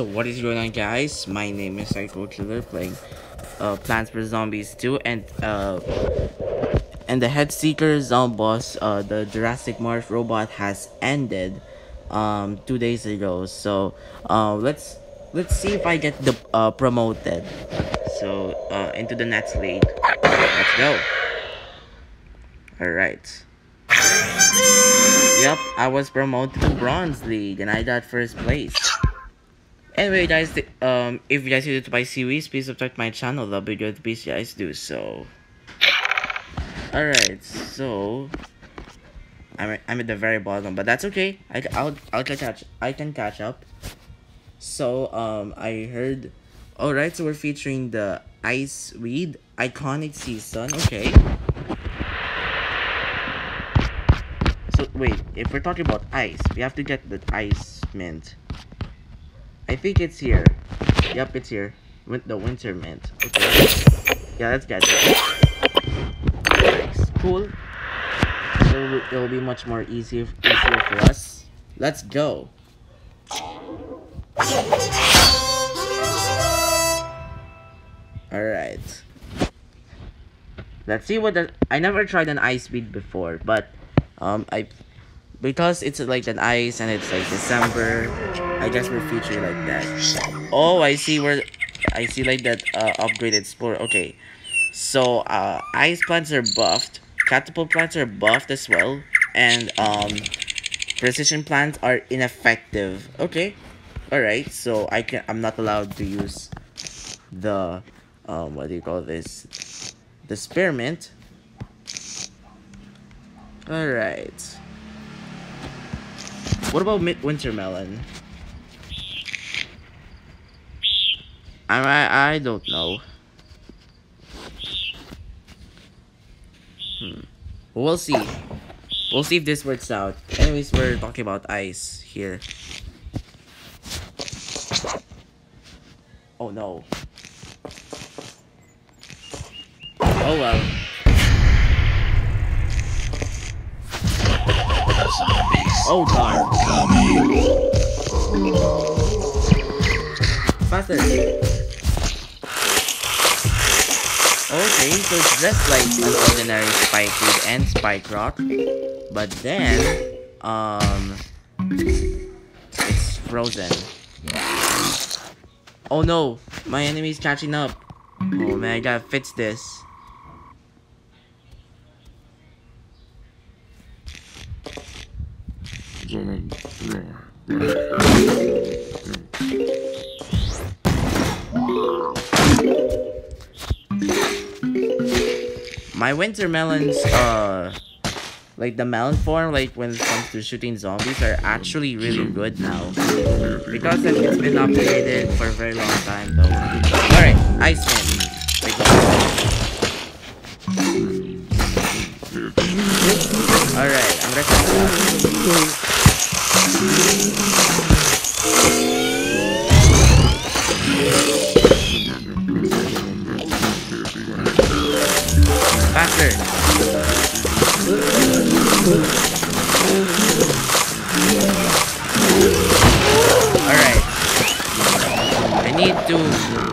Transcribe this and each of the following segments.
So what is going on guys? My name is Psycho Killer playing uh, Plants vs Zombies 2 and uh, and the Head Seeker Zombie boss, uh, the Jurassic Morph robot has ended um, two days ago. So uh, let's let's see if I get the uh, promoted. So uh, into the next league. Let's go. All right. Yep, I was promoted to Bronze League and I got first place. Anyway guys, um, if you guys need to buy series, please subscribe to my channel, that'll be good, please guys do so. Alright, so... I'm, I'm at the very bottom, but that's okay. I, I'll, I'll catch, I can catch up. So, um, I heard... Alright, so we're featuring the Iceweed Iconic Season, okay. So, wait, if we're talking about ice, we have to get the ice mint. I think it's here. Yep, it's here. With the Wintermint. Okay. Yeah, let's get it. Nice. Cool. So it'll be much more easier, easier for us. Let's go. Alright. Let's see what the... I never tried an Iceweed before, but... Um, I... Because it's like an ice and it's like December, I guess we're featuring like that. Oh, I see where... I see like that uh, upgraded spore. Okay. So, uh, ice plants are buffed. Catapult plants are buffed as well. And, um... Precision plants are ineffective. Okay. Alright, so I can I'm not allowed to use the um what do you call this? The spearmint. Alright. What about winter melon? I, I I don't know. Hmm. We'll see. We'll see if this works out. Anyways, we're talking about ice here. Oh no. Oh well. Oh darn. Faster. Okay, so it's just like an ordinary Spikeweed and Spikerock. But then, um, it's frozen. Oh no, my enemy's catching up. Oh man, I gotta fix this. My winter melons, uh, like the melon form, like when it comes to shooting zombies, are actually really good now. Because it's been updated for a very long time though. Alright, Iceman. Alright, I'm gonna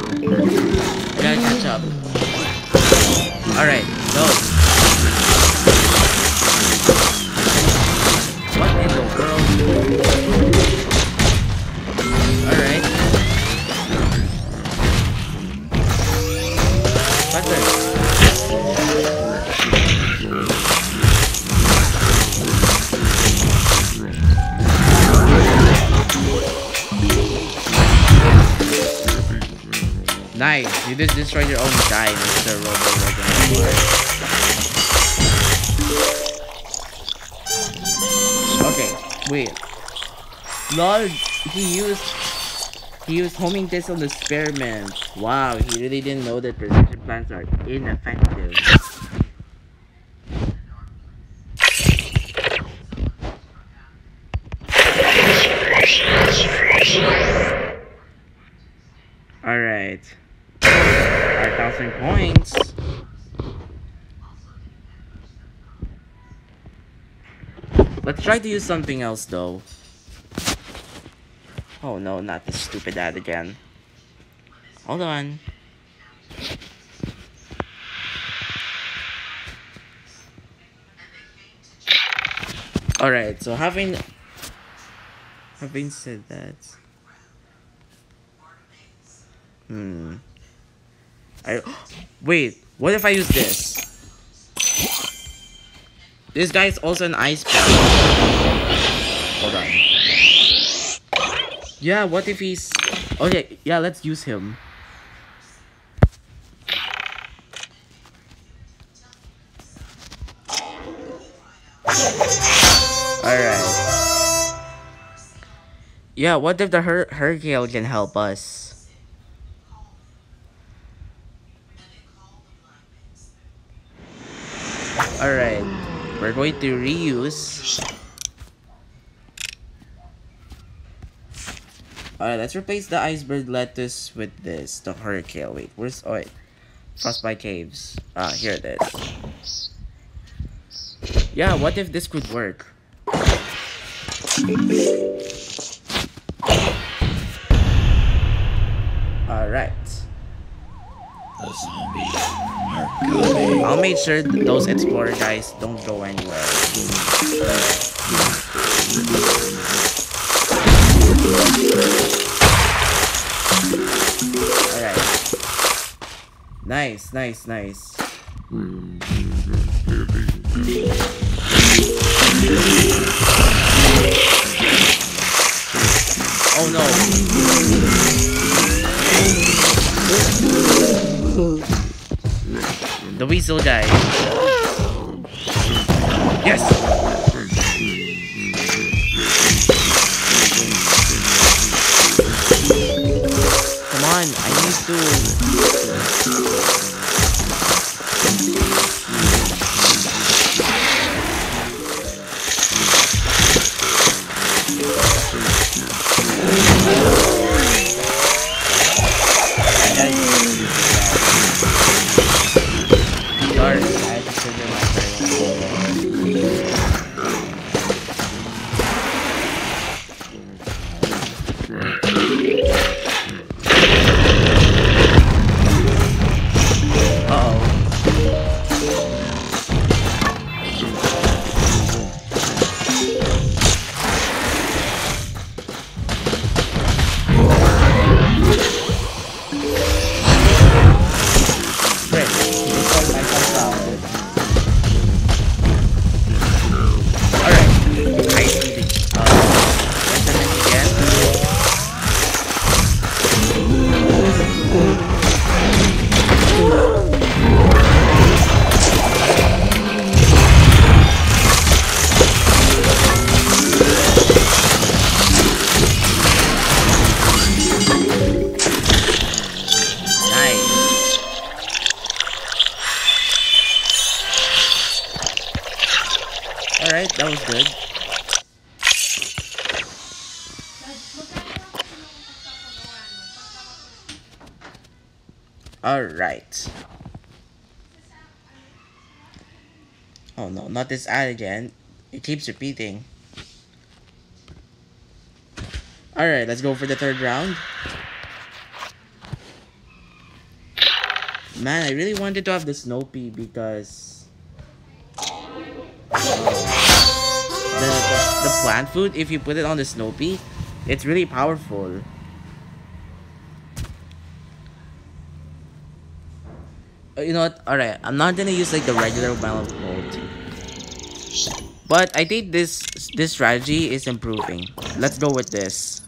Gotta catch up. Alright, go. Nice. You just destroyed your own guy, Mr. Robo Okay, wait. Lord, he used he used Homing Thistle on the spearmint. Wow, he really didn't know that precision plants are ineffective. Alright. 5,000 points. Let's try to use something else though. Oh no, not this stupid ad again. Hold on. Alright, so having having said that Hmm. I wait, what if I use this? This guy is also an ice. Hold on. Yeah, what if he's Okay, yeah, let's use him. Alright. Yeah, what if the hur Hurrikale can help us? Alright. We're going to reuse. Alright, let's replace the iceberg lettuce with this. The Hurrikale. Wait, where's... Oh, wait. Frostbite Caves. Ah, here it is. Yeah, what if this could work? Alright. The zombies are coming. I'll make sure that those explorer guys don't go anywhere. Alright. Nice, nice, nice. Oh no. Weasel guy. Yes! That was good. Alright. Oh no, not this ad again. It keeps repeating. Alright, let's go for the third round. Man, I really wanted to have the Snoopy because the, the, the plant food, if you put it on the Snoopy, it's really powerful. Uh, You know what? Alright, I'm not gonna use like the regular melon gold. But I think this this strategy is improving. Let's go with this.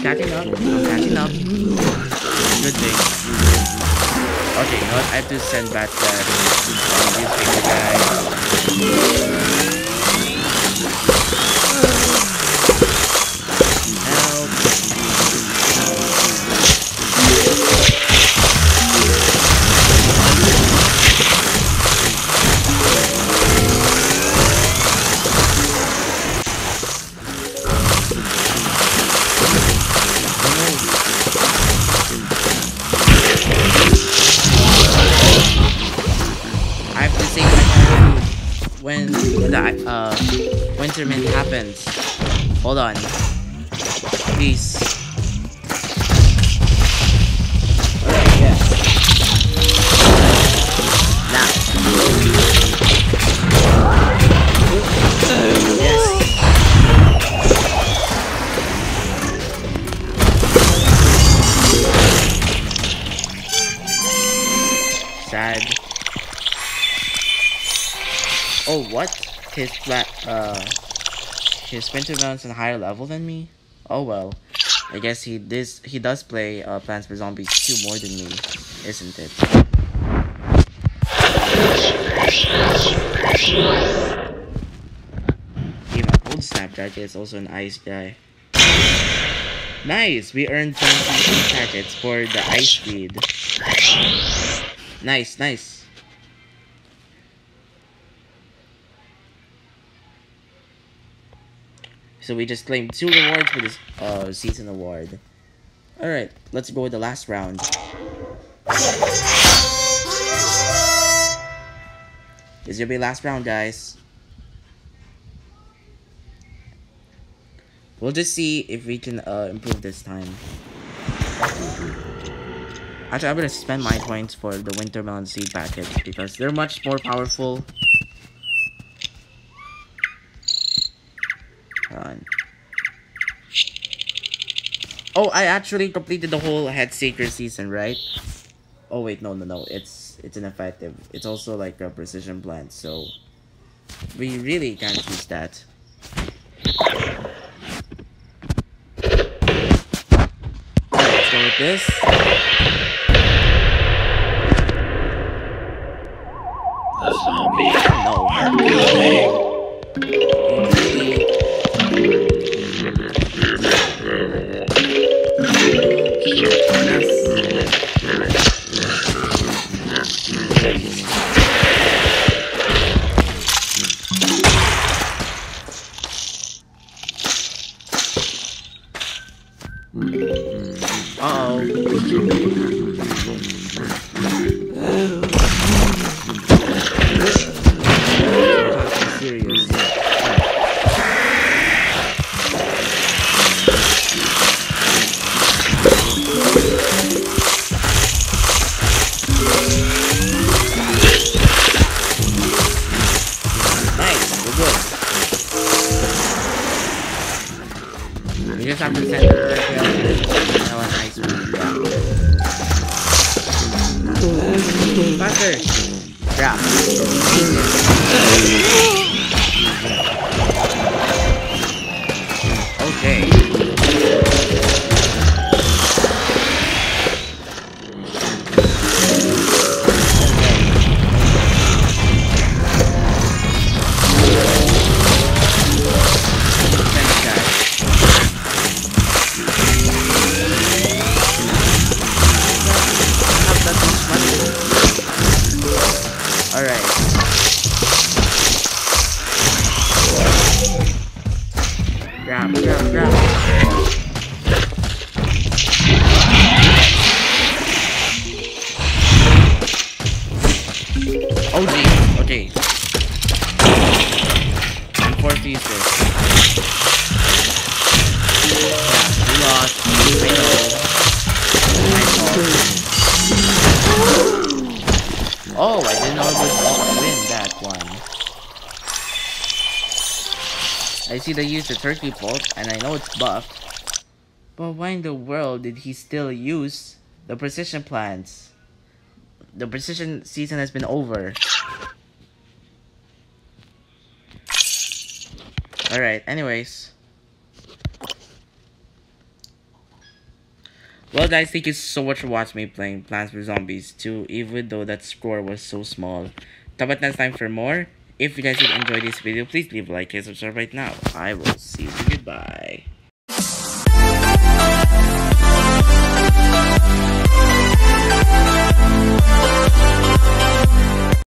I'm catching up. I'm catching up. Good thing. Okay, you know what? I have to send back that uh, newspaper guy. Wintermint happens. Hold on. Yes. Sad. Oh, what? His flat, uh, his winter melon's on a higher level than me? Oh well. I guess he this he does play uh, Plants vs Zombies 2 more than me, isn't it? Even my old Snapchat is also an ice guy. Nice! We earned 20 packets for the Iceweed. Nice, nice. So we just claimed two rewards for this uh, season award. Alright, let's go with the last round. This is gonna be last round, guys. We'll just see if we can uh, improve this time. Actually, I'm gonna spend my points for the winter melon seed packets because they're much more powerful. Oh, I actually completed the whole head seeker season, right? Oh wait, no, no, no. It's it's ineffective. It's also like a precision plant, so we really can't use that. Let's go with this. The zombies No. are coming. Uh-oh. Just have to send her Hell and Ice Cream. Yeah. Faster! Lost. I know. I oh, I didn't know it would win that one. I see they used the Turkey-pult, and I know it's buffed. But why in the world did he still use the precision plans? The precision season has been over. Alright, anyways. Well guys, thank you so much for watching me playing Plants vs Zombies 2, even though that score was so small. Till about next time for more. If you guys did enjoy this video, please leave a like and subscribe right now. I will see you. Goodbye. You.